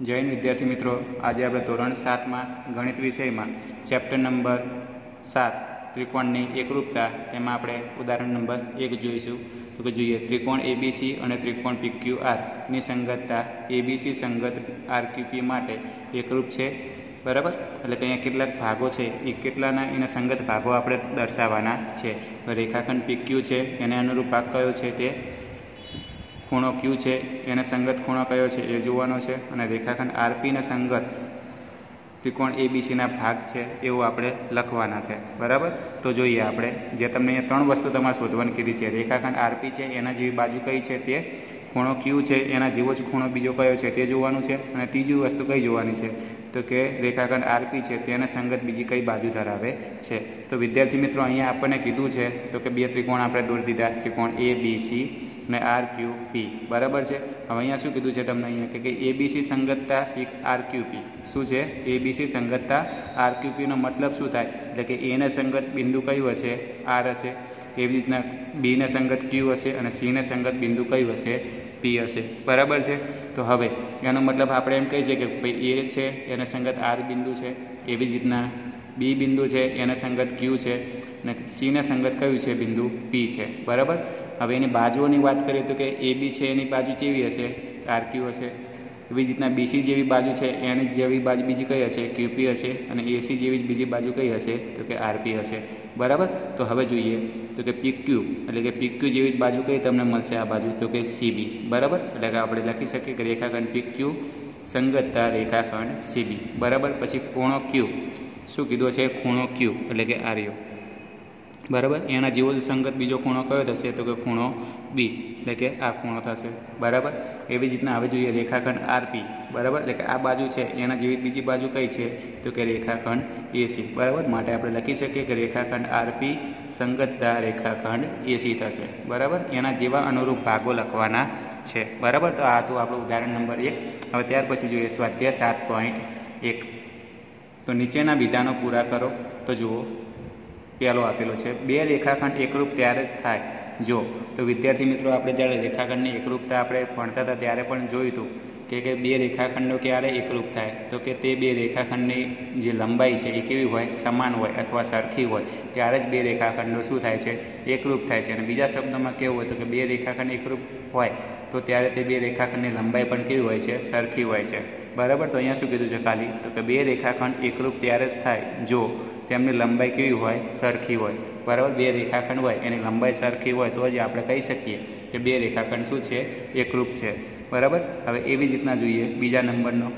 હિન્દ વિદ્યાર્થી મિત્રો, આજે આપણે ધોરણ સાતમાં ગણિત વિષયમાં ચેપ્ટર નંબર સાત, ત્રિકોણની એકરૂપતા, તેમાં આપણે ઉદાહરણ નંબર એક જોઈશું. તો કે જોઈએ, ત્રિકોણ એબીસી અને ત્રિકોણ પીક્યુ આરની સંગતતા એબીસી સંગત આરક્યુપી માટે એકરૂપ છે. બરાબર? એટલે કે અહીંયા કેટલાક ભાગો છે, એ કેટલાના, એના સંગત ભાગો આપણે દર્શાવવાના છે. તો રેખાખંડ પીક્યુ છે, એને અનુરૂપ ભાગ કયો છે તે ખૂણો ક્યુ છે, એને સંગત ખૂણો કયો છે એ જોવાનો છે અને રેખાખંડ આરપીને સંગત ત્રિકોણ એબીસીના ભાગ છે એવું આપણે લખવાના છે. બરાબર? તો જોઈએ આપણે, જે તમને અહીંયા ત્રણ વસ્તુ તમારે શોધવાની કીધી છે. રેખાખંડ આરપી છે, એના જેવી બાજુ કઈ છે તે? ખૂણો ક્યુ છે, એના જેવો જ ખૂણો બીજો કયો છે તે જોવાનું છે અને ત્રીજી વસ્તુ કઈ જોવાની છે? તો કે રેખાખંડ આરપી છે, તેને સંગત બીજી કઈ બાજુ ધરાવે છે? તો વિદ્યાર્થી મિત્રો, અહીંયા આપણને કીધું છે, તો કે બે ત્રિકોણ આપણે દોરી દીધા. ત્રિકોણ એ બી સી અને આર ક્યુ પી બરાબર છે? હવે અહીંયા શું કીધું છે તમને અહીંયા કે એબીસી સંગતતા એક આર ક્યુ પી શું છે? એબીસી સંગતતા આર ક્યુ પીનો મતલબ શું થાય? એટલે કે એને સંગત બિંદુ કયું હશે? આર હશે. એવી રીતના બીને સંગત ક્યુ હશે અને સીને સંગત બિંદુ કયું હશે? પી હશે. બરાબર છે? તો હવે એનો મતલબ આપણે એમ કહી છીએ કે ભાઈ એ છે, એને સંગત આર બિંદુ છે. એવી જ રીતના બી બિંદુ છે, એને સંગત ક્યુ છે. અને સીને સંગત કયું છે? બિંદુ પી છે. બરાબર? હવે એની બાજુઓની વાત કરીએ તો કે એ બી છે, એની બાજુ કેવી હશે આરક્યુ હશે. એવી રીતના બીસી જેવી બાજુ છે, એની જેવી બાજુ બીજી કઈ હશે? ક્યુપી હશે અને એસી જેવી જ બીજી બાજુ કઈ હશે? તો કે આરપી હશે. બરાબર? તો હવે જોઈએ. તો કે પીક્યુ એટલે કે પીક્યુ જેવી જ બાજુ કઈ તમને મળશે આ બાજુ? તો કે સીબી બરાબર? એટલે કે આપણે લખી શકીએ કે રેખાખંડ પીક્યુ સંગતતા રેખાખંડ સીબી બરાબર? પછી ખૂણો ક્યુ. શું કીધો છે? ખૂણો ક્યુ, એટલે કે આર્યો. બરાબર? એના જેવો જ સંગત બીજો ખૂણો કયો થશે તો કે ખૂણો બી એટલે કે આ ખૂણો થશે. બરાબર? એવી રીતના હવે જોઈએ રેખાખંડ આરપી બરાબર? એટલે કે આ બાજુ છે, એના જેવી બીજી બાજુ કઈ છે? તો કે રેખાખંડ એસી બરાબર? માટે આપણે લખી શકીએ કે રેખાખંડ આરપી સંગતતા રેખાખંડ એસી થશે. બરાબર? એના જેવા અનુરૂપ ભાગો લખવાના છે. બરાબર? તો આ હતું આપણું ઉદાહરણ નંબર એક. હવે ત્યાર પછી જોઈએ સ્વાધ્યાય સાત પોઈન્ટ એક. તો નીચેના વિધાનો પૂરા કરો. તો જુઓ. પહેલો આપેલો છે. બે રેખાખંડ એકરૂપ ત્યારે જ થાય. જો, તો વિદ્યાર્થી મિત્રો, આપણે જ્યારે રેખાખંડની એકરૂપતા આપણે ભણતા હતા ત્યારે પણ જોયું હતું કે કે બે રેખાખંડો ક્યારે એકરૂપ થાય? તો કે તે બે રેખાખંડની જે લંબાઈ છે એ કેવી હોય? સમાન હોય અથવા સરખી હોય. ત્યારે જ બે રેખાખંડો શું થાય છે? એકરૂપ થાય છે. અને બીજા શબ્દોમાં કેવું હોય તો કે બે રેખાખંડ એકરૂપ હોય, તો ત્યારે તે બે રેખાખંડની લંબાઈ પણ કેવી હોય છે? સરખી હોય છે. બરાબર, તો અહીંયા શું કીધું છે ખાલી? તો કે બે રેખાખંડ એકરૂપ ત્યારે જ થાય જો તેમની લંબાઈ કેવી હોય? સરખી હોય. બરાબર, બે રેખાખંડ હોય, એની લંબાઈ સરખી હોય, તો જ આપણે કહી શકીએ કે બે રેખાખંડ શું છે? એકરૂપ છે. બરાબર? હવે એવી જ રીતના જોઈએ બીજા નંબરનો.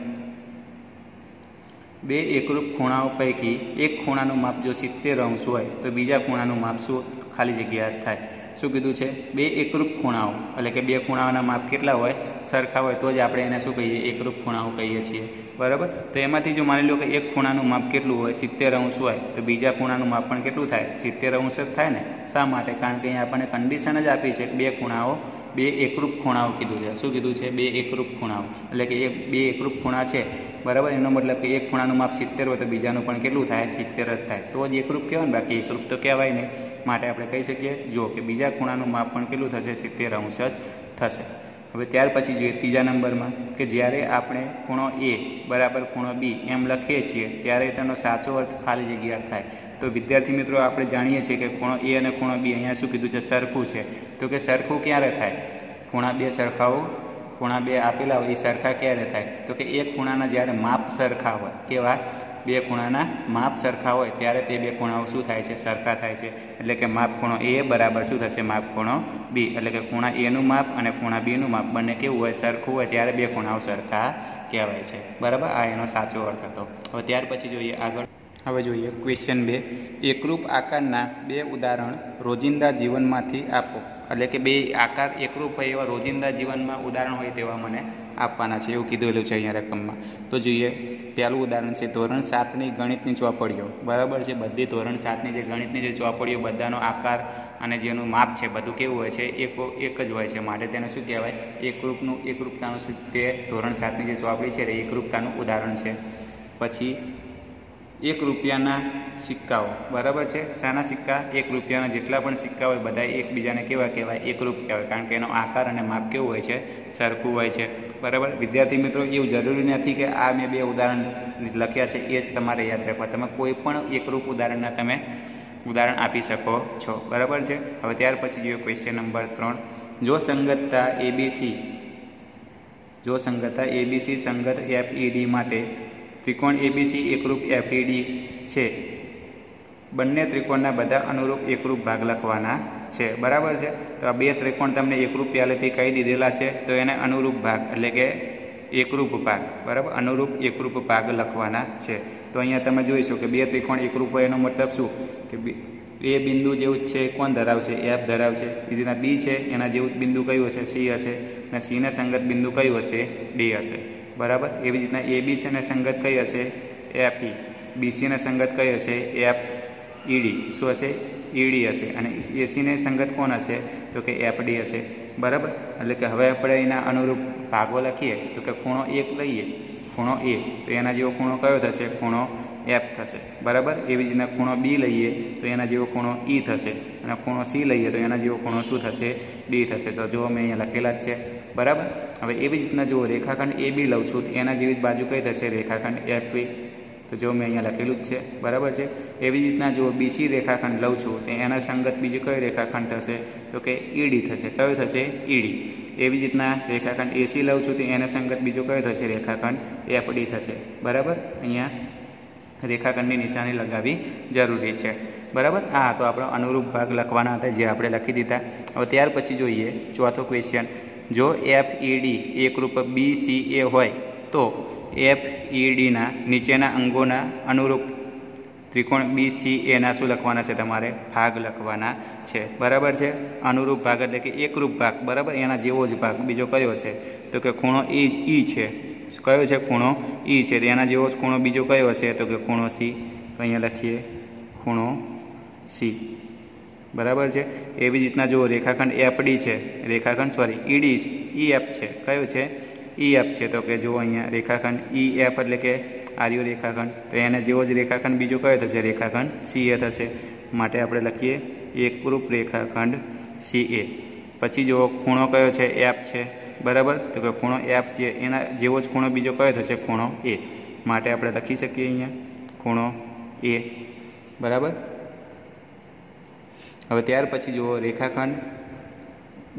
બે એકરૂપ ખૂણાઓ પૈકી એક ખૂણાનું માપ જો સિત્તેર અંશ હોય, તો બીજા ખૂણાનું માપ શું? ખાલી જગ્યા થાય. શું કીધું છે? બે એકરૂપ ખૂણાઓ. એટલે કે બે ખૂણાઓના માપ કેટલા હોય? સરખા હોય તો જ આપણે એને શું કહીએ? એકરૂપ ખૂણાઓ કહીએ છીએ. બરાબર? તો એમાંથી જો માની લો કે એક ખૂણાનું માપ કેટલું હોય? સિત્તેર અંશ હોય, તો બીજા ખૂણાનું માપ પણ કેટલું થાય? સિત્તેર અંશ જ થાય ને? શા માટે? કારણ કે અહીંયા આપણને કન્ડિશન જ આપી છે બે ખૂણાઓ બે એકરૂપ ખૂણાઓ કીધું છે. શું કીધું છે? બે એકરૂપ ખૂણાઓ. એટલે કે એ બે એકરૂપ ખૂણા છે. બરાબર? એનો મતલબ કે એક ખૂણાનું માપ સિત્તેર હોય તો બીજાનું પણ કેટલું થાય? સિત્તેર જ થાય. તો જ એકરૂપ કહેવાય ને. બાકી એકરૂપ તો કહેવાય નહીં. માટે આપણે કહી શકીએ, જો કે બીજા ખૂણાનું માપ પણ કેટલું થશે? સિત્તેર અંશ જ થશે. હવે ત્યાર પછી જોઈએ ત્રીજા નંબરમાં કે જ્યારે આપણે ખૂણો એ બરાબર ખૂણો બી એમ લખીએ છીએ, ત્યારે તેનો સાચો અર્થ ખાલી જગ્યા થાય. તો વિદ્યાર્થી મિત્રો, આપણે જાણીએ છીએ કે ખૂણો એ અને ખૂણો બી અહીંયા શું કીધું છે? સરખું છે. તો કે સરખું ક્યારે થાય? ખૂણા બે સરખાઓ, ખૂણા બે આપેલા હોય, એ સરખા ક્યારે થાય? તો કે એક ખૂણાના જ્યારે માપ સરખા હોય. કેવા? બે ખૂણાના માપ સરખા હોય ત્યારે તે બે ખૂણાઓ શું થાય છે? સરખા થાય છે. એટલે કે માપ ખૂણો એ બરાબર શું થશે? માપ ખૂણો બી. એટલે કે ખૂણા એનું માપ અને ખૂણા બીનું માપ બંને કેવું હોય? સરખું હોય ત્યારે બે ખૂણાઓ સરખા કહેવાય છે. બરાબર? આ એનો સાચો અર્થ હતો. હવે ત્યાર પછી જોઈએ આગળ. હવે જોઈએ ક્વેશ્ચન બે. એકરૂપ આકારના બે ઉદાહરણ રોજિંદા જીવનમાંથી આપો. એટલે કે બે આકાર એકરૂપ હોય એવા રોજિંદા જીવનમાં ઉદાહરણ હોય તેવા મને આપવાના છે. એવું કીધેલું છે અહીંયા રકમમાં. તો જોઈએ, પહેલું ઉદાહરણ છે, ધોરણ સાતની ગણિતની ચોપડીઓ. બરાબર છે? બધી ધોરણ સાતની જે ગણિતની જે ચોપડીઓ, બધાનો આકાર અને જેનું માપ છે, બધું કેવું હોય છે? એક એક જ હોય છે. માટે તેને શું કહેવાય? એકરૂપનું એકરૂપતાનું તે ધોરણ સાતની જે ચોપડી છે, એ એકરૂપતાનું ઉદાહરણ છે. પછી એક રૂપિયાના સિક્કાઓ. બરાબર છે? શાના સિક્કા? એક રૂપિયાના જેટલા પણ સિક્કા હોય બધા એકબીજાને કેવા કહેવાય? એક રૂપિયા કહેવાય કારણ કે એનો આકાર અને માપ કેવું હોય છે? સરખું હોય છે. બરાબર? વિદ્યાર્થી મિત્રો, એવું જરૂરી નથી કે આ મેં બે ઉદાહરણ લખ્યા છે, એ જ તમારે યાદ રાખવા. તમે કોઈ પણ એકરૂપ ઉદાહરણના તમે ઉદાહરણ આપી શકો છો. બરાબર છે? હવે ત્યાર પછી જોઈએ ક્વેશ્ચન નંબર ત્રણ. જો સંગતતા એબીસી જો સંગતતા એબીસી સંગત એફ ઈડી માટે ત્રિકોણ એબીસી એકરૂપ એફઈડી છે. બંને ત્રિકોણના બધા અનુરૂપ એકરૂપ ભાગ લખવાના છે. બરાબર છે? તો આ બે ત્રિકોણ તમને એકરૂપ પહેલેથી કહી દીધેલા છે, તો એને અનુરૂપ ભાગ એટલે કે એકરૂપ ભાગ. બરાબર? અનુરૂપ એકરૂપ ભાગ લખવાના છે. તો અહીંયા તમે જોઈશું કે બે ત્રિકોણ એકરૂપ હોય એનો મતલબ શું? કે એ બિંદુ જેવું જ છે કોણ ધરાવશે? એફ ધરાવશે. બીજીના બી છે, એના જેવું બિંદુ કયું હશે? સી હશે. અને સીને સંગત બિંદુ કયું હશે? ડી હશે. બરાબર? એવી રીતના એ બી છે ને સંગત કઈ હશે? એફ ઈ બીસીને સંગત કઈ હશે? એફ ઈડી શું હશે? ઈડી હશે. અને એસીને સંગત કોણ હશે? તો કે એફડી હશે. બરાબર? એટલે કે હવે આપણે એના અનુરૂપ ભાગો લખીએ. તો કે ખૂણો એક લઈએ. ખૂણો એ તો એના જેવો ખૂણો કયો થશે? ખૂણો એફ થશે. બરાબર? એવી જ રીતના ખૂણો બી લઈએ, તો એના જેવો ખૂણો ઈ થશે. અને ખૂણો સી લઈએ, તો એના જેવો ખૂણો શું થશે? ડી થશે. તો જો મેં અહીંયા લખેલા જ છે. બરાબર? હવે એવી રીતના જુઓ, રેખાખંડ એ બી લઉં છું, એના જેવી જ બાજુ કઈ થશે? રેખાખંડ એફ તો જો મેં અહીંયા લખેલું જ છે, બરાબર છે? એવી રીતના જો બીસી રેખાખંડ લઉં છું, તો એના સંગત બીજું કયો રેખાખંડ થશે? તો કે ઈડી થશે. કયો થશે? ઈડી એવી રીતના રેખાખંડ એસી લઉં છું, તો એના સંગત બીજો કયો થશે? રેખાખંડ એફડી થશે. બરાબર? અહીંયા રેખાખંડની નિશાની લગાવવી જરૂરી છે. બરાબર? આ તો આપણો અનુરૂપ ભાગ લખવાના હતા, જે આપણે લખી દીધા. હવે ત્યાર પછી જોઈએ ચોથો ક્વેશ્ચન જો એફ ઈડી એકરૂપ બી સી એ હોય, તો એફ ઈડીના નીચેના અંગોના અનુરૂપ ત્રિકોણ બી સી એના શું લખવાના છે તમારે? ભાગ લખવાના છે. બરાબર છે? અનુરૂપ ભાગ એટલે કે એકરૂપ ભાગ. બરાબર? એના જેવો જ ભાગ. બીજો કયો છે? તો કે ખૂણો ઈ ઈ છે. કયો છે? ખૂણો ઈ છે. તો એના જેવો જ ખૂણો બીજો કયો હશે? તો કે ખૂણો સી તો અહીંયા લખીએ. ખૂણો સી બરાબર છે? એવી રીતના જુઓ, રેખાખંડ એફડી છે. રેખાખંડ સોરી ઈડી ઈ એફ છે. કયો છે? ઈ એફ છે. તો કે જુઓ અહીંયા, રેખાખંડ ઈ એફ એટલે કે આર્યો રેખાખંડ. તો એને જેવો જ રેખાખંડ બીજો કયો થશે? રેખાખંડ સી એ થશે. માટે આપણે લખીએ એકરૂપ રેખાખંડ સી એ પછી જુઓ, ખૂણો કયો છે? એફ છે. બરાબર? તો કે ખૂણો એફ છે એના જેવો જ ખૂણો બીજો કયો થશે? ખૂણો એ માટે આપણે લખી શકીએ અહીંયા, ખૂણો એ બરાબર? હવે ત્યાર પછી જુઓ રેખાખંડ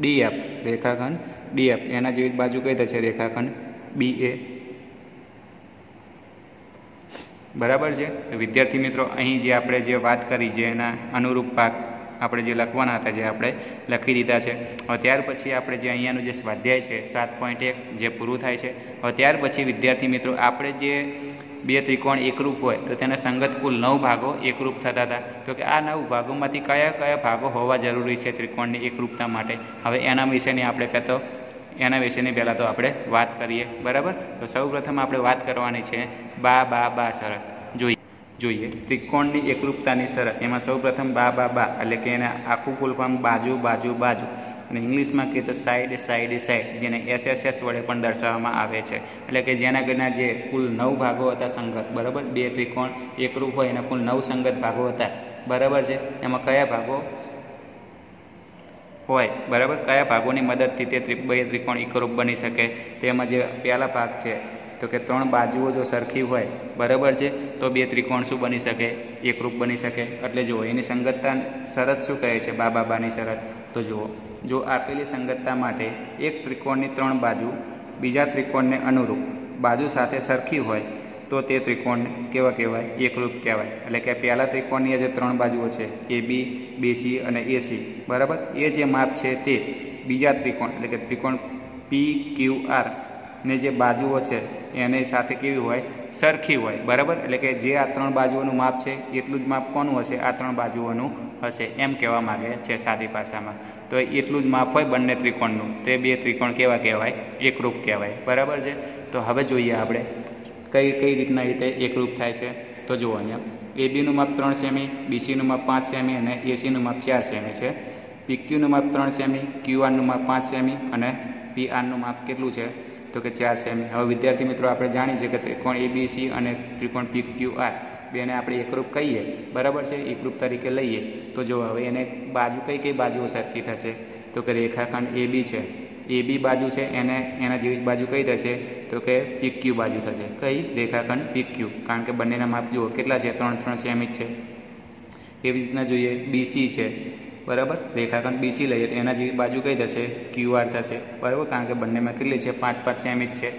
ડી એફ, રેખાખંડ ડી એફ. એના જેવી બાજુ કઈ થશે? રેખાખંડ બી એ. બરાબર છે? વિદ્યાર્થી મિત્રો, અહીં જે આપણે જે વાત કરી જે એના અનુરૂપ ભાગ આપણે જે લખવાના હતા, જે આપણે લખી દીધા છે. હવે ત્યાર પછી આપણે જે અહીંયાનું જે સ્વાધ્યાય છે, સાત પોઈન્ટ એક, જે પૂરું થાય છે. હવે ત્યાર પછી વિદ્યાર્થી મિત્રો, આપણે જે બે ત્રિકોણ એકરૂપ હોય, તો તેના સંગત કુલ નવ ભાગો એકરૂપ થતા હતા. તો કે આ નવ ભાગોમાંથી કયા કયા ભાગો હોવા જરૂરી છે ત્રિકોણની એકરૂપતા માટે? હવે એના વિશેની આપણે કહેતો એના વિશેની પહેલાં તો આપણે વાત કરીએ. બરાબર? તો સૌપ્રથમ આપણે વાત કરવાની છે બા બા બા શરત. જોઈએ. જોઈએ. ત્રિકોણની એકરૂપતાની શરત. એમાં સૌપ્રથમ બા બા બા એટલે કે એને આખું ફૂલ ફોર્મ બાજુ બાજુ બાજુ. અને ઇંગ્લિશમાં કહીએ તો સાઈડ સાઈડ સાઈડ જેને એસ એસ એસ વડે પણ દર્શાવવામાં આવે છે. એટલે કે જેના ઘરના જે કુલ નવ ભાગો હતા સંગત. બરાબર? બે ત્રિકોણ એકરૂપ હોય એના કુલ નવ સંગત ભાગો હતા. બરાબર છે? એમાં કયા ભાગો હોય? બરાબર? કયા ભાગોની મદદથી તે બે ત્રિકોણ એકરૂપ બની શકે? તેમાં જે પહેલા ભાગ છે તો કે ત્રણ બાજુઓ જો સરખી હોય, બરાબર છે? તો બે ત્રિકોણ શું બની શકે? એકરૂપ બની શકે? એટલે જુઓ, એની સંગતતા શરત શું કહે છે? બા બાબાની શરત. તો જુઓ, જો આપેલી સંગતતા માટે એક ત્રિકોણની ત્રણ બાજુ, બીજા ત્રિકોણને અનુરૂપ બાજુ સાથે સરખી હોય, તો તે ત્રિકોણ કેવા કહેવાય? એકરૂપ કહેવાય. એટલે કે પહેલા ત્રિકોણની જે ત્રણ બાજુઓ છે, એ બી બીસી અને એસી બરાબર? એ જે માપ છે તે બીજા ત્રિકોણ, એટલે કે ત્રિકોણ પી ક્યુ આર ને જે બાજુઓ છે, એની સાથે કેવી હોય? સરખી હોય, બરાબર? એટલે કે જે આ ત્રણ બાજુઓનું માપ છે, એટલું જ માપ કોનું હશે? આ ત્રણ બાજુઓનું હશે, એમ કહેવા માગે છે સાદી ભાષામાં. તો એટલું જ માપ હોય બંને ત્રિકોણનું. તે બે ત્રિકોણ કેવા કહેવાય? એકરૂપ કહેવાય. બરાબર છે? તો હવે જોઈએ આપણે કઈ કઈ રીતના રીતે એકરૂપ થાય છે? તો જુઓ અહીંયા. એ બીનું માપ ત્રણ સેમી બીસીનું માપ પાંચ સેમી અને એસીનું માપ ચાર સેમી છે. પીક્યુનું માપ ત્રણ સેમી ક્યુઆરનું માપ પાંચ સેમી અને પી આરનું માપ કેટલું છે? તો કે ચાર સેમી. હવે વિદ્યાર્થી મિત્રો, આપણે જાણીએ છીએ કે ત્રિકોણ એબીસી અને ત્રિકોણ પી ક્યુ આર બેને આપણે એકરૂપ કહીએ. બરાબર છે? એકરૂપ તરીકે લઈએ. તો જો હવે એને બાજુ કઈ કઈ બાજુઓ સરખી થશે? તો કે રેખાખંડ એ છે. એ બી બાજુ છે, એને એના જેવી જ બાજુ કઈ થશે? તો કે પીક્યુ બાજુ થશે. કઈ? રેખાખંડ પીક્યુ કારણ કે બંનેના માપ જુઓ. કેટલા છે? ત્રણ ત્રણ સેમી છે. એવી રીતના જોઈએ. બીસી છે. બરાબર? રેખાખંડ બીસી લઈએ તો એના જેવી બાજુ કઈ થશે ક્યુઆર થશે. બરાબર? કારણ કે બંનેમાં કેટલી છે, પાંચ પાંચ સેમ જ છે.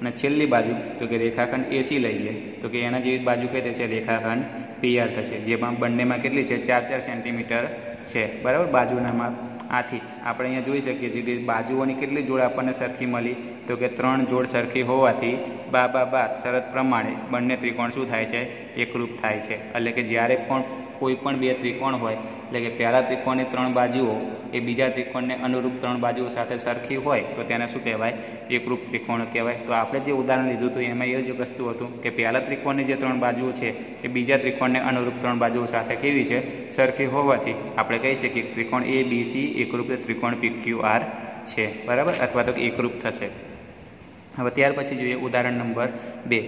અને છેલ્લી બાજુ, તો કે રેખાખંડ એસી લઈએ, તો કે એના જેવી બાજુ કઈ થશે રેખાખંડ પીઆર થશે. જેમાં બંનેમાં કેટલી છે? ચાર ચાર સેન્ટીમીટર છે. બરાબર? બાજુના માપ આથી આપણે અહીંયા જોઈ શકીએ છીએ કે બાજુઓની કેટલી જોડ આપણને સરખી મળી. તો કે ત્રણ જોડ સરખી હોવાથી બા બા બા શરત પ્રમાણે બંને ત્રિકોણ શું થાય છે? એકરૂપ થાય છે. એટલે કે જ્યારે પણ કોઈ પણ બે ત્રિકોણ હોય, એટલે કે પહેલા ત્રિકોણની ત્રણ બાજુઓ, એ બીજા ત્રિકોણને અનુરૂપ ત્રણ બાજુઓ સાથે સરખી હોય, તો તેને શું કહેવાય? એકરૂપ ત્રિકોણ કહેવાય. તો આપણે જે ઉદાહરણ લીધું હતું, એમાં એ જ વસ્તુ હતું કે પહેલા ત્રિકોણની જે ત્રણ બાજુઓ છે, એ બીજા ત્રિકોણને અનુરૂપ ત્રણ બાજુઓ સાથે કેવી છે? સરખી હોવાથી આપણે કહી શકીએ ત્રિકોણ એ બી સી એકરૂપ ત્રિકોણ પી ક્યુ આર છે. બરાબર? અથવા તો એકરૂપ થશે. હવે ત્યાર પછી જોઈએ ઉદાહરણ નંબર બે.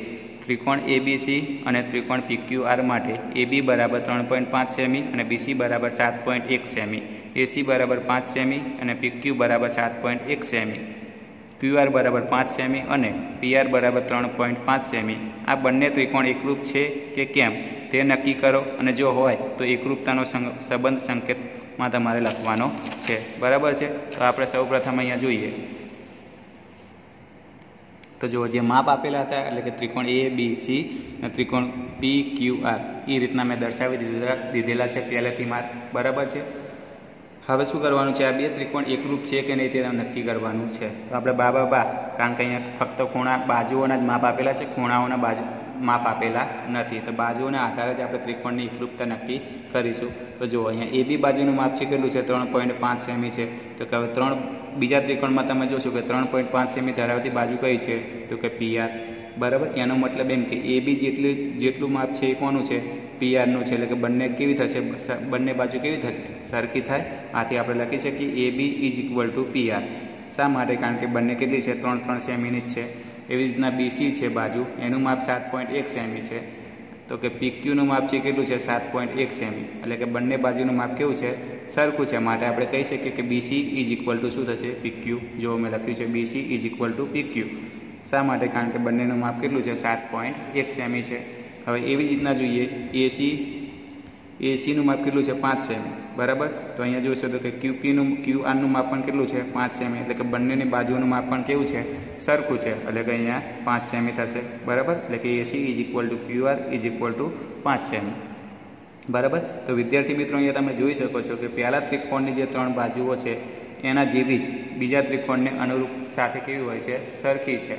ત્રિકોણ એબીસી અને ત્રિકોણ પીક્યુઆર માટે એબી બરાબર ત્રણ પોઈન્ટ પાંચ સેમી અને બીસી બરાબર સાત પોઈન્ટ એક સેમી. એસી બરાબર પાંચ સેમી અને પીક્યુ બરાબર સાત પોઈન્ટ એક સેમી. ક્યુઆર બરાબર પાંચ સેમી અને પીઆર બરાબર ત્રણ પોઈન્ટ પાંચ સેમી. આ બંને ત્રિકોણ એકરૂપ છે કે કેમ? તે નક્કી કરો અને જો હોય તો એકરૂપતાનો સંબંધ સંકેતમાં તમારે લખવાનો છે. બરાબર છે? તો આપણે સૌપ્રથમ અહીંયા જોઈએ. તો જુઓ, જે માપ આપેલા હતા, એટલે કે ત્રિકોણ એ બી સી અને ત્રિકોણ પી ક્યુ આર એ રીતના મેં દર્શાવી દીધેલા દીધેલા છે, પહેલેથી માપ બરાબર છે. હવે શું કરવાનું છે? આ બે ત્રિકોણ એકરૂપ છે કે નહીં તે નક્કી કરવાનું છે. તો આપણે બા બા બા, કારણ કે અહીંયા ફક્ત ખૂણા, બાજુઓના જ માપ આપેલા છે, ખૂણાઓના બાજુ માપ આપેલા નથી. તો બાજુઓના આધારે જ આપણે ત્રિકોણની એકરૂપતા નક્કી કરીશું. તો જુઓ, અહીંયા એ બી બાજુનું માપ છે કેટલું છે? ત્રણ પોઈન્ટ પાંચ સેમી છે. તો કે હવે ત્રણ બીજા ત્રિકોણમાં તમે જોશો કે ત્રણ પોઈન્ટ પાંચ સેમી ધરાવતી બાજુ કઈ છે? તો કે પીઆર બરાબર? એનો મતલબ એમ કે એ બી જેટલી જેટલું માપ છે એ કોનું છે? પીઆરનું છે. એટલે કે બંને કેવી થશે? બંને બાજુ કેવી થશે? સરખી થાય. આથી આપણે લખી શકીએ A B is equal to PR શા માટે? કારણ કે બંને કેટલી છે? ત્રણ ત્રણ સેમીની જ છે. એવી રીતના બીસી છે બાજુ. એનું માપ સાત પોઈન્ટ એક સેમી છે. તો કે પીક્યુનું માપ છે કેટલું છે? સાત પોઈન્ટ એક સેમી. એટલે કે બંને બાજુનું માપ કેવું છે? સરખું છે. માટે આપણે કહી શકીએ કે બીસી ઇઝ ઇક્વલ ટુ શું થશે? પીક્યુ જો મેં લખ્યું છે BC is equal to PQ શા માટે? કારણ કે બંનેનું માપ કેટલું છે? સાત પોઈન્ટ એક સેમી છે. હવે એવી જ રીતના જોઈએ. એસી એસીનું માપ કેટલું છે? પાંચ સેમી. બરાબર? તો અહીંયા જોઈશો તો કે ક્યુપીનું ક્યુ આરનું માપન કેટલું છે? પાંચ સેમી. એટલે કે બંનેની બાજુનું માપન કેવું છે? સરખું છે. એટલે કે અહીંયા પાંચ સેમી થશે. બરાબર? એટલે કે AC is equal to Q R is equal to પાંચ સેમી. બરાબર? તો વિદ્યાર્થી મિત્રો, અહીંયા તમે જોઈ શકો છો કે પહેલા ત્રિકોણની જે ત્રણ બાજુઓ છે, એના જેવી જ બીજા ત્રિકોણને અનુરૂપ સાથે કેવી હોય છે? સરખી છે.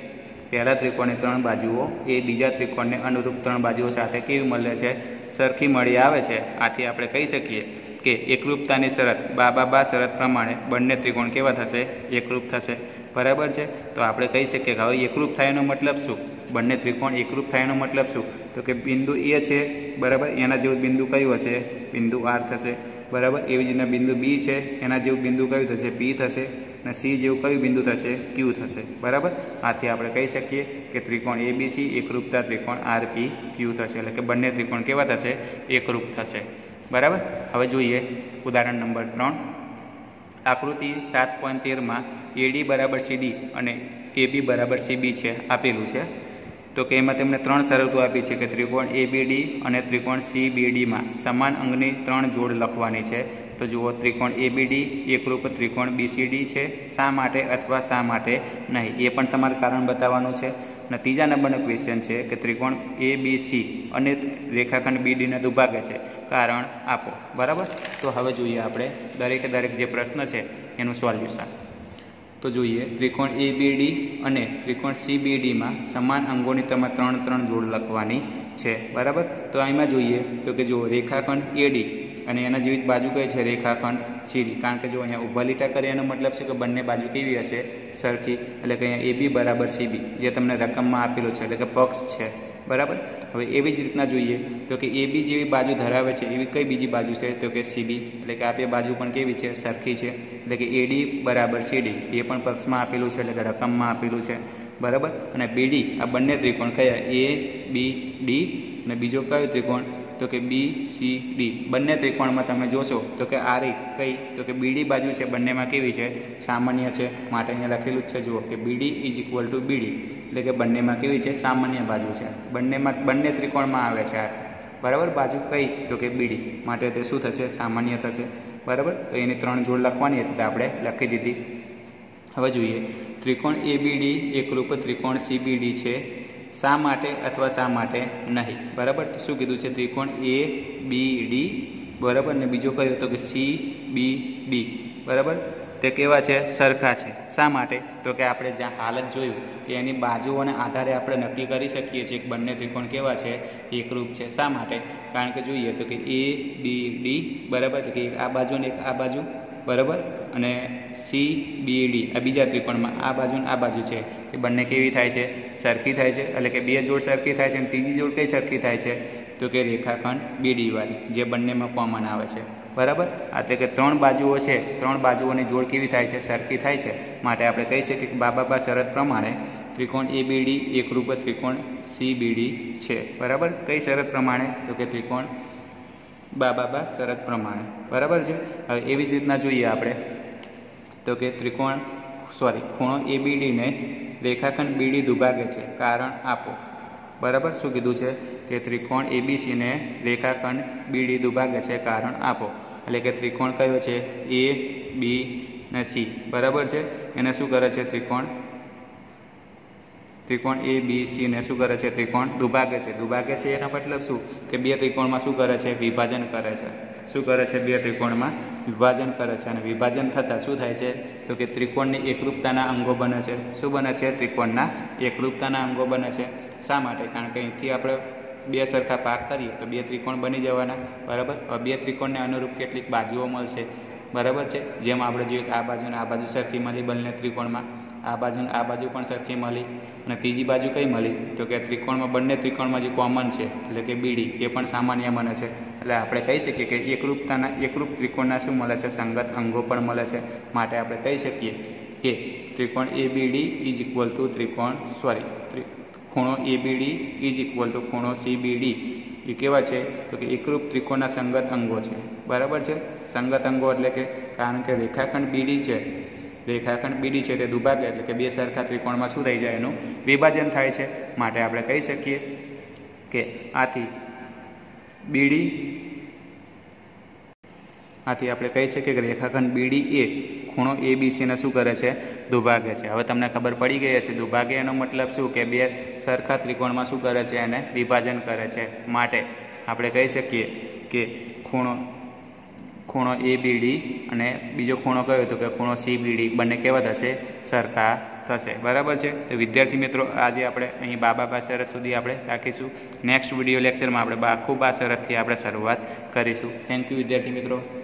પહેલા ત્રિકોણની ત્રણ બાજુઓ, એ બીજા ત્રિકોણને અનુરૂપ ત્રણ બાજુઓ સાથે કેવી મળે છે? સરખી મળી આવે છે. આથી આપણે કહી શકીએ કે એકરૂપતાની શરત, બા બા બા શરત પ્રમાણે બંને ત્રિકોણ કેવા થશે? એકરૂપ થશે. બરાબર છે? તો આપણે કહી શકીએ કે હવે એકરૂપ થાયનો મતલબ શું? બંને ત્રિકોણ એકરૂપ થાયનો મતલબ શું? તો કે બિંદુ એ છે, બરાબર? એના જેવું બિંદુ કયું હશે? બિંદુ આર થશે. બરાબર? એવી જ રીતના બિંદુ બી છે, એના જેવું બિંદુ કયું થશે? પી થશે. અને સી જેવું કયું બિંદુ થશે? ક્યુ થશે. બરાબર? આથી આપણે કહી શકીએ કે ત્રિકોણ એ બી સી, એકરૂપતા ત્રિકોણ આર પી ક્યુ થશે. એટલે કે બંને ત્રિકોણ કેવા થશે? એકરૂપ થશે. બરાબર? હવે જોઈએ ઉદાહરણ નંબર ત્રણ. આકૃતિ સાત પોઈન્ટ તેરમાં એડી બરાબર સીડી અને એબી બરાબર સીબી છે, આપેલું છે. તો કે એમાં તેમણે ત્રણ શરતો આપી છે કે ત્રિકોણ એબીડી અને ત્રિકોણ સીબીડીમાં સમાન અંગની ત્રણ જોડ લખવાની છે. તો જુઓ, ત્રિકોણ એબીડી એકરૂપ ત્રિકોણ બીસીડી છે. શા માટે અથવા શા માટે નહીં? એ પણ તમારે કારણ બતાવવાનું છે. અને ત્રીજા નંબરનો ક્વેશ્ચન છે કે ત્રિકોણ એ બી સી અને રેખાખંડ બીડીને દુભાગે છે. કારણ આપો. બરાબર? તો હવે જોઈએ આપણે દરેકે દરેક જે પ્રશ્ન છે એનું સોલ્યુશન તો જોઈએ ત્રિકોણ એ બીડી અને ત્રિકોણ સી બીડીમાં સમાન અંગોની તમે ત્રણ ત્રણ જોડ લખવાની છે. બરાબર? તો એમાં જોઈએ તો કે જુઓ, રેખાખંડ એડી અને એના જેવી જ બાજુ કઈ છે? રેખાખંડ સીડી કારણ કે જો અહીંયા ઊભા લીટા કરીએ, એનો મતલબ છે કે બંને બાજુ કેવી હશે? સરખી. એટલે કે અહીંયા એ બી બરાબર સીબી જે તમને રકમમાં આપેલું છે. એટલે કે પક્ષ છે. બરાબર? હવે એવી જ રીતના જોઈએ તો કે એ બી જેવી બાજુ ધરાવે છે, એવી કઈ બીજી બાજુ છે? તો કે સીબી એટલે કે આ બે બાજુ પણ કેવી છે? સરખી છે. એટલે કે એડી બરાબર સીડી એ પણ પક્ષમાં આપેલું છે, એટલે કે રકમમાં આપેલું છે. બરાબર? અને બીડી આ બંને ત્રિકોણ કયા? એ, બી, ડી અને બીજો કયો ત્રિકોણ? તો કે બી, સી, ડી. બંને ત્રિકોણમાં તમે જોશો તો કે આ રીત કઈ? તો કે બીડી બાજુ છે, બંનેમાં કેવી છે? સામાન્ય છે. માટે અહીંયા લખેલું જ છે, જુઓ કે BD is equal to BD. એટલે કે બંનેમાં કેવી છે? સામાન્ય બાજુ છે. બંનેમાં, બંને ત્રિકોણમાં આવે છે બરાબર? બાજુ કઈ? તો કે બીડી. માટે તે શું થશે? સામાન્ય થશે. બરાબર? તો એની ત્રણ જોડ લખવાની હતી તો આપણે લખી દીધી. હવે જોઈએ. ત્રિકોણ એ બીડી એકરૂપ ત્રિકોણ સીબીડી છે. શા માટે અથવા શા માટે નહીં? બરાબર? શું કીધું છે? ત્રિકોણ એ બી ડી બરાબર? ને બીજો કયો? તો કે સી બી ડી બરાબર? તે કેવા છે? સરખા છે. શા માટે? તો કે આપણે જ્યાં હાલત જોયું કે એની બાજુઓને આધારે આપણે નક્કી કરી શકીએ છીએ કે બંને ત્રિકોણ કેવા છે? એકરૂપ છે. શા માટે? કારણ કે જોઈએ તો કે એ બી ડી બરાબર? કે આ બાજુ ને એક આ બાજુ બરાબર? અને સી બી ડી આ બીજા ત્રિકોણમાં, આ બાજુ આ બાજુ છે. એ બંને કેવી થાય છે? સરખી થાય છે? એટલે કે બે જોડ સરખી થાય છે અને ત્રીજી જોડ કઈ સરખી થાય છે? તો કે રેખાખંડ બીડી વાળી, જે બંનેમાં કોમન આવે છે. બરાબર? એટલે કે ત્રણ બાજુઓ છે. ત્રણ બાજુઓની જોડ કેવી થાય છે? સરખી થાય છે. માટે આપણે કહી શકીએ કે બાબાબા શરત પ્રમાણે ત્રિકોણ એ બીડી એકરૂપ ત્રિકોણ સી બીડી છે. બરાબર? કઈ શરત પ્રમાણે? તો કે ત્રિકોણ બાબાબા શરત પ્રમાણે. બરાબર છે? હવે એવી જ રીતના જોઈએ આપણે. તો કે ત્રિકોણ સોરી ખૂણો એ બીડીને રેખાખંડ બીડી દુભાગે છે. કારણ આપો. બરાબર? શું કીધું છે? કે ત્રિકોણ એબીસીને રેખાખંડ બીડી દુભાગે છે. કારણ આપો. એટલે કે ત્રિકોણ કયો છે? એ બી ને સી બરાબર છે? એને શું કરે છે? ત્રિકોણ ત્રિકોણ એ બી સી શું કરે છે? ત્રિકોણ દુભાગે છે. દુભાગે છે એનો મતલબ શું? કે બે ત્રિકોણમાં શું કરે છે? વિભાજન કરે છે. શું કરે છે? બે ત્રિકોણમાં વિભાજન કરે છે. અને વિભાજન થતાં શું થાય છે? તો કે ત્રિકોણની એકરૂપતાના અંગો બને છે. શું બને છે? ત્રિકોણના એકરૂપતાના અંગો બને છે. શા માટે? કારણ કે અહીંથી આપણે બે સરખા પાક કરીએ તો બે ત્રિકોણ બની જવાના. બરાબર? બે ત્રિકોણને અનુરૂપ કેટલીક બાજુઓ મળશે. બરાબર છે? જેમ આપણે જોઈએ કે આ બાજુ ને આ બાજુ સરખી મળી બંને ત્રિકોણમાં. આ બાજુ ને આ બાજુ પણ સરખી મળી અને ત્રીજી બાજુ કઈ મળી? તો કે ત્રિકોણમાં બંને ત્રિકોણમાં જે કોમન છે, એટલે કે બીડી, એ પણ સામાન્ય બને છે. એટલે આપણે કહી શકીએ કે એકરૂપતાના એકરૂપ ત્રિકોણના શું મળે છે? સંગત અંગો પણ મળે છે. માટે આપણે કહી શકીએ કે ત્રિકોણ A BD is equal to ત્રિકોણ સોરી ખૂણો A BD is equal to ખૂણો સી બીડી એ કેવા છે? તો કે એકરૂપ ત્રિકોણના સંગત અંગો છે. બરાબર છે? સંગત અંગો એટલે કે કારણ કે રેખાખંડ બીડી છે. રેખાખંડ બીડી છે તે દુભાગ્ય એટલે કે બે સરખા ત્રિકોણમાં શું થઈ જાય એનું વિભાજન થાય છે. માટે આપણે કહી શકીએ કે આથી બીડી આથી આપણે કહી શકીએ કે રેખાખંડ બીડી એ ખૂણો એ બી સીને શું કરે છે? દુભાગે છે. હવે તમને ખબર પડી ગઈ હશે, દુભાગે એનો મતલબ શું? કે બે સરખા ત્રિકોણમાં શું કરે છે? એને વિભાજન કરે છે. માટે આપણે કહી શકીએ કે ખૂણો ખૂણો એ બીડી અને બીજો ખૂણો કયો? તો કે ખૂણો સી બીડી બંને કેવા થશે? સરખા થશે. બરાબર છે? તો વિદ્યાર્થી મિત્રો, આજે આપણે અહીં બાબા બા સુધી આપણે રાખીશું. નેક્સ્ટ વીડિયો લેક્ચરમાં આપણે આખું બા શરતથી આપણે શરૂઆત કરીશું. થેન્ક યુ વિદ્યાર્થી મિત્રો.